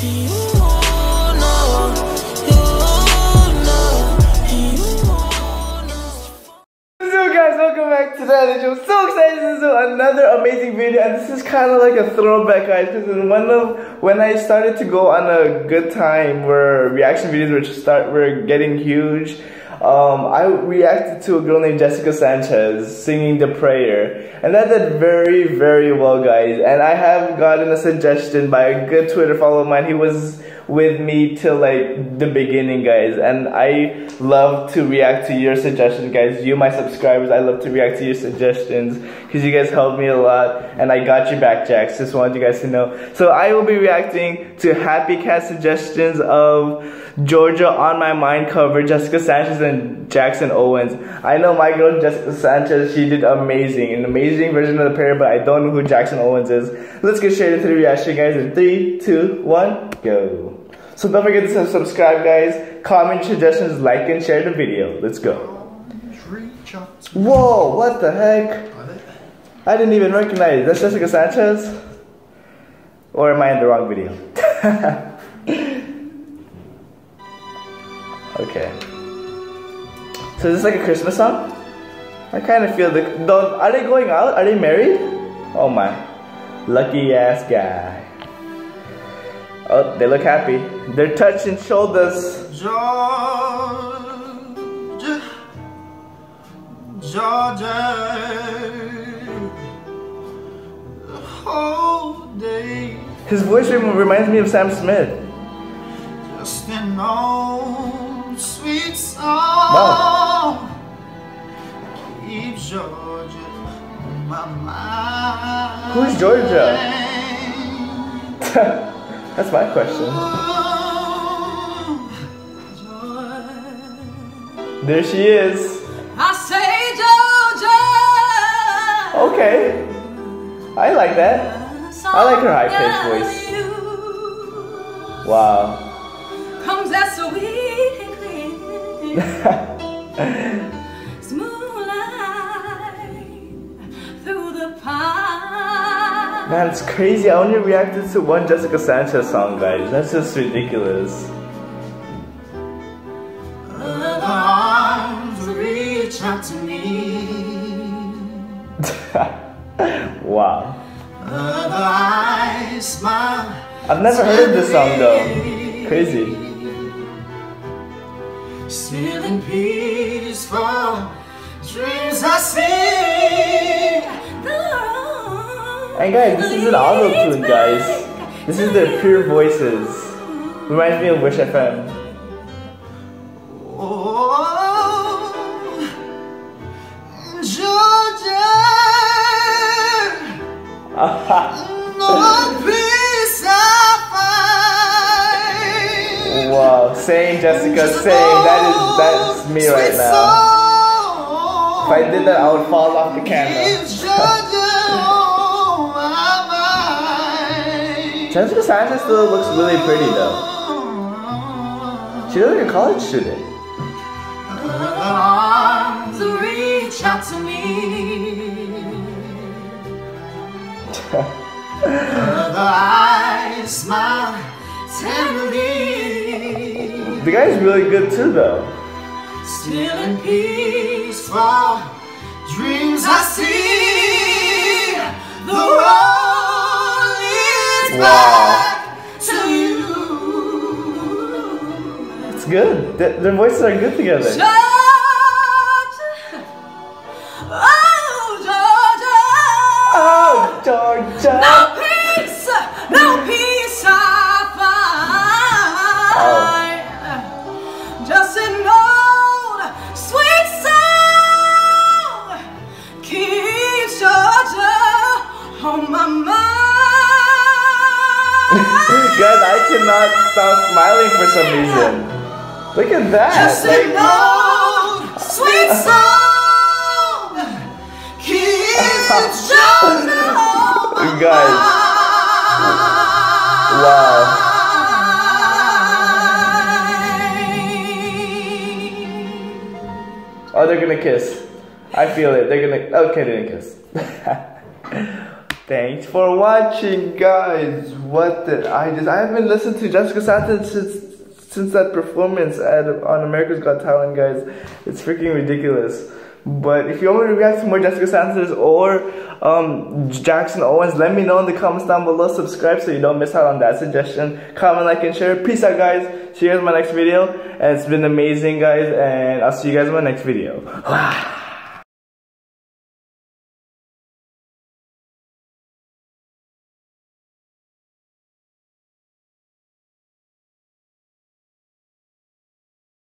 So excited to do another amazing video and this is kind of like a throwback guys because in one of when I started to go on a good time where reaction videos were start were getting huge um, I reacted to a girl named Jessica Sanchez singing the prayer. And that did very very well guys. And I have gotten a suggestion by a good Twitter follower of mine. He was with me till like the beginning guys. And I love to react to your suggestions guys. You my subscribers I love to react to your suggestions because you guys helped me a lot. And I got you back Jax. Just wanted you guys to know. So I will be reacting to Happy Cat suggestions of Georgia on my mind cover Jessica Sanchez and Jackson Owens I know my girl Jessica Sanchez she did amazing an amazing version of the prayer but I don't know who Jackson Owens is let's get straight into the reaction guys in three two one go so don't forget to subscribe, guys. Comment suggestions, like, and share the video. Let's go. Whoa, what the heck? I didn't even recognize. That's Jessica Sanchez? Or am I in the wrong video? okay. So is this like a Christmas song? I kind of feel the. Don't, are they going out? Are they married? Oh my. Lucky ass guy. Oh, they look happy. They're touching shoulders. Georgia, Georgia, the whole day. His voice reminds me of Sam Smith. Just an old sweet song. Wow. Keep Georgia on my mind. Who's Georgia? That's my question. There she is. I say Georgia. Okay. I like that. I like her high pitched voice. Wow. Comes that sweet and Man, it's crazy. I only reacted to one Jessica Sanchez song, guys. That's just ridiculous. wow. I've never heard this song though. Crazy. Still in peaceful dreams I see. And guys, this is an auto tune, guys. This is their pure voices. Reminds me of Wish FM. Oh, Georgia, same Jessica, same. That is that's me right now. If I did that, I would fall off the camera. Jessica Sanchez still looks really pretty though. She looks like a college student. Reach out to me. eyes smile tenderly. The guy's really good too though. Still in peaceful dreams I see the road. Wow. It's good. The, their voices are good together. Georgia. Guys, I cannot stop smiling for some reason. Look at that. Just like, an sweet song. Keeps oh You guys. Wow. Oh, they're gonna kiss. I feel it. They're gonna. Okay, they didn't kiss. Thanks for watching, guys. What did I just? I haven't listened to Jessica Simpson since since that performance at on America's Got Talent, guys. It's freaking ridiculous. But if you want me to react to more Jessica Sanchez or um, Jackson Owens, let me know in the comments down below. Subscribe so you don't miss out on that suggestion. Comment, like, and share. Peace out, guys. See you guys in my next video. And it's been amazing, guys. And I'll see you guys in my next video.